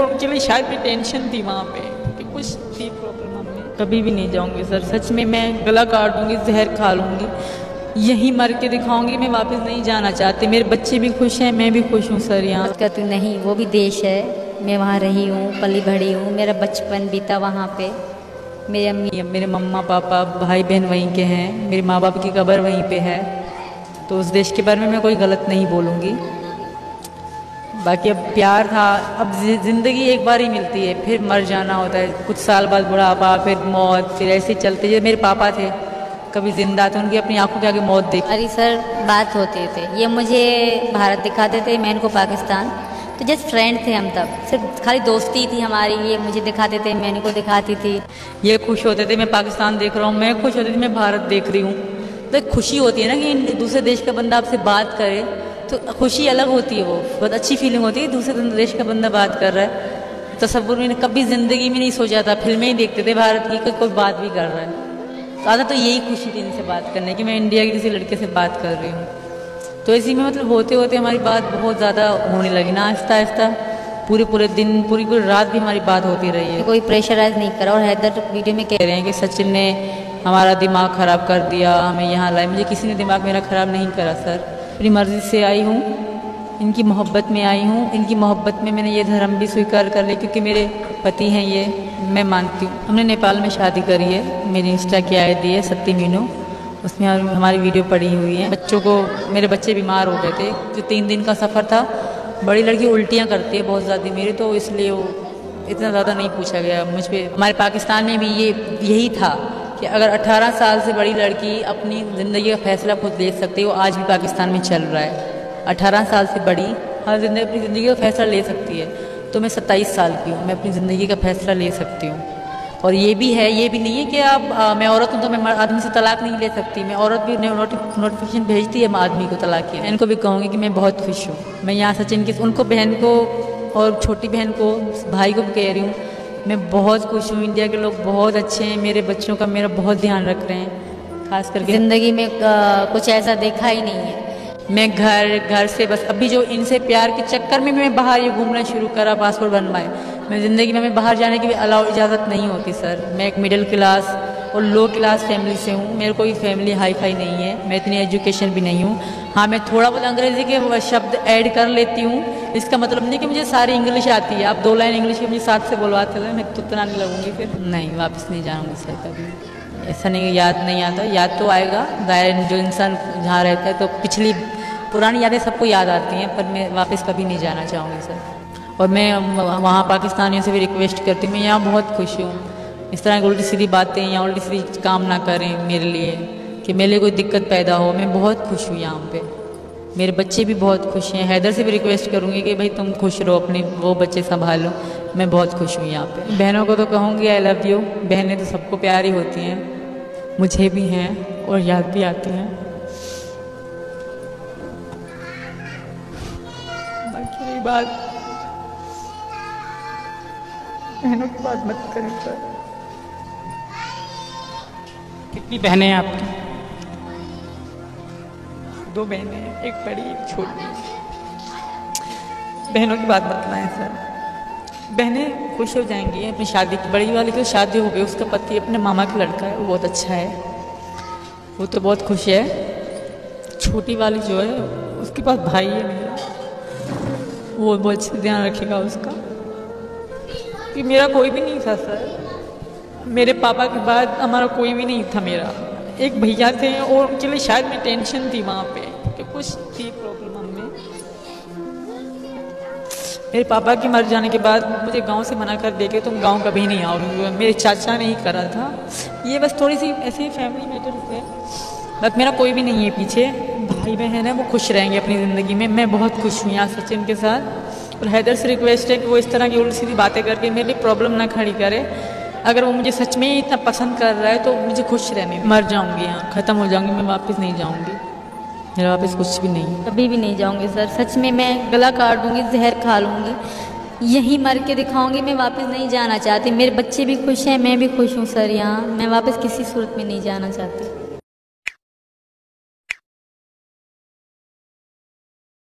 उनके लिए शायद भी टेंशन थी वहाँ पे कि कुछ थी प्रॉब्लम हमें। कभी भी नहीं जाऊँगी सर सच में मैं गला काट दूँगी जहर खा लूँगी। यहीं मर के दिखाऊँगी मैं वापस नहीं जाना चाहती। मेरे बच्चे भी खुश हैं मैं भी खुश हूँ सर यहाँ। तो नहीं वो भी देश है। मैं वहाँ रही हूँ पली भड़ी हूँ। मेरा बचपन बीता वहाँ पे। मेरी अम्मी मेरे मम्मा पापा भाई बहन वहीं के हैं। मेरे माँ बाप की कब्र वहीं पे है। तो उस देश के बारे में मैं कोई गलत नहीं बोलूँगी। बाकी अब प्यार था अब ज़िंदगी एक बार ही मिलती है फिर मर जाना होता है कुछ साल बाद बुढ़ापा फिर मौत फिर ऐसे चलते जो मेरे पापा थे कभी ज़िंदा थे उनकी अपनी आँखों के आगे मौत देखी। अरे सर बात होते थे। ये मुझे भारत दिखाते थे मैं इनको पाकिस्तान। तो जस्ट फ्रेंड थे हम तब सिर्फ़ खाली दोस्ती थी हमारी ये मुझे दिखाते थे मैं इनको दिखाती थी। ये खुश होते थे मैं पाकिस्तान देख रहा हूँ मैं खुश होती थी मैं भारत देख रही हूँ। तो खुशी होती है ना कि दूसरे देश का बंदा आपसे बात करे तो खुशी अलग होती है वो। बहुत अच्छी फीलिंग होती है दूसरे देश का बंदा बात कर रहा है। तस्वुर में कभी ज़िंदगी में नहीं सोचा था फ़िल्में ही देखते थे भारत की कोई बात भी कर रहा है। तो आधा तो यही खुशी थी इनसे बात करने की मैं इंडिया के किसी लड़के से बात कर रही हूँ। तो इसी में मतलब होते होते हमारी बात बहुत ज़्यादा होने लगी ना आहिस्ता आहिस्ता। पूरे पूरे दिन पूरी पूरी रात भी हमारी बात होती रही है। कोई प्रेशराइज नहीं करा और हैदर वीडियो में कह रहे हैं कि सचिन ने हमारा दिमाग ख़राब कर दिया हमें यहाँ लाए मुझे किसी ने दिमाग मेरा ख़राब नहीं करा सर। अपनी मर्ज़ी से आई हूँ, इनकी मोहब्बत में आई हूँ, इनकी मोहब्बत में मैंने ये धर्म भी स्वीकार कर लिया क्योंकि मेरे पति हैं ये, मैं मानती हूँ। हमने नेपाल में शादी करी है, मेरी इंस्टा की आई डी है सत्ती मीनू। उसमें हमारी वीडियो पड़ी हुई है। बच्चों को, मेरे बच्चे बीमार हो गए थे। जो तीन दिन का सफ़र था, बड़ी लड़की उल्टियाँ करती है बहुत ज़्यादा मेरी तो इसलिए वो इतना ज़्यादा नहीं पूछा गया। मुझ पर हमारे पाकिस्तान में भी ये, यही था। कि अगर 18 साल से बड़ी लड़की अपनी ज़िंदगी का फैसला खुद ले सकती है वो आज भी पाकिस्तान में चल रहा है। अठारह साल से बड़ी हर ज़िंदगी अपनी ज़िंदगी का फैसला ले सकती है। तो मैं सत्ताईस साल की हूँ मैं अपनी ज़िंदगी का फैसला ले सकती हूँ। और ये भी है ये भी नहीं है कि आप आ, मैं औरत हूँ तो मैं आदमी से तलाक नहीं ले सकती। मैं औरत भी नोटिफिकेशन भेजती है आदमी को तलाक की इनको भी कहूँगी कि मैं बहुत खुश हूँ। मैं यहाँ सचिन की उनको बहन को और छोटी बहन को भाई को भी कह रही हूँ मैं बहुत खुश हूँ इंडिया के लोग बहुत अच्छे हैं मेरे बच्चों का मेरा बहुत ध्यान रख रहे हैं खास करके। ज़िंदगी में कुछ ऐसा देखा ही नहीं है। मैं घर घर से बस अभी जो इनसे प्यार के चक्कर में मैं बाहर ये घूमना शुरू करा पासपोर्ट बनवाए मैं ज़िंदगी में मैं बाहर जाने की भी अलाउ इजाज़त नहीं होती सर। मैं एक मिडिल क्लास और लो क्लास फैमिली से हूँ। मेरे कोई फैमिली हाई फाई नहीं है। मैं इतनी एजुकेशन भी नहीं हूँ। हाँ मैं थोड़ा बहुत अंग्रेज़ी के शब्द ऐड कर लेती हूँ। इसका मतलब नहीं कि मुझे सारी इंग्लिश आती है। आप दो लाइन इंग्लिश मुझे साथ से बोलवाते थे मैं तो उतना नहीं लगूँगी फिर। नहीं, वापस नहीं जाऊँगी सर कभी। ऐसा नहीं याद नहीं आता। याद तो आएगा। दायर जो इंसान जहाँ रहता है तो पिछली पुरानी यादें सबको याद आती हैं, पर मैं वापस कभी नहीं जाना चाहूँगी सर। और मैं वहाँ पाकिस्तानियों से भी रिक्वेस्ट करती हूँ। मैं यहाँ बहुत खुश हूँ। इस तरह की उल्टी सीधी बातें या उल्टी सीधी काम ना करें मेरे लिए, कि मेरे लिए कोई दिक्कत पैदा हो। मैं बहुत खुश हूँ यहाँ पे। मेरे बच्चे भी बहुत खुश हैं। हैदर से भी रिक्वेस्ट करूँगी कि भाई तुम खुश रहो, अपने वो बच्चे संभालो। मैं बहुत खुश हूँ यहाँ पे। बहनों को तो कहूँगी आई लव यू बहनें तो सबको प्यारी होती हैं। मुझे भी हैं और याद भी आती हैं। की बात। बहनों की बात मत करें सर कितनी बहनें हैं आपकी? दो बहनें, एक बड़ी, एक छोटी। बहनों की बात बताएँ, सर। बहनें खुश हो जाएँगी अपनी शादी की। बड़ी वाली की शादी हो गई, उसका पति अपने मामा का लड़का है, वो बहुत अच्छा है। वो तो बहुत खुश है। छोटी वाली जो है, उसके पास भाई है मेरा वो बहुत ध्यान रखेगा उसका। कि मेरा कोई भी नहीं था, सर। मेरे पापा के बाद हमारा कोई भी नहीं था मेरा। एक भैया थे और उनके लिए शायद मैं टेंशन थी वहाँ पे कि कुछ थी प्रॉब्लम हमें मेरे पापा के मर जाने के बाद मुझे गाँव से मना कर दे के तुम गाँव कभी नहीं आओ। मेरे चाचा ने ही करा था। ये बस थोड़ी सी ऐसी फैमिली मैटर है। बस मेरा कोई भी नहीं है पीछे। भाई बहन है, वो खुश रहेंगे अपनी ज़िंदगी में। मैं बहुत खुश हूँ यहाँ सचिन के साथ। और हैदर से रिक्वेस्ट है कि वो इस तरह की उल्टी सीधी बातें करके मेरे लिए प्रॉब्लम ना खड़ी करे। अगर वो मुझे सच में इतना पसंद कर रहा है तो मुझे खुश रहने मर जाऊँगी यहाँ ख़त्म हो जाऊँगी मैं वापस नहीं जाऊँगी। मेरा वापस कुछ भी नहीं। कभी भी नहीं जाऊँगी सर। सच में मैं गला काट दूँगी जहर खा लूँगी। यहीं मर के दिखाऊँगी मैं वापस नहीं जाना चाहती। मेरे बच्चे भी खुश हैं मैं भी खुश हूँ सर यहाँ। मैं वापस किसी सूरत में नहीं जाना चाहती।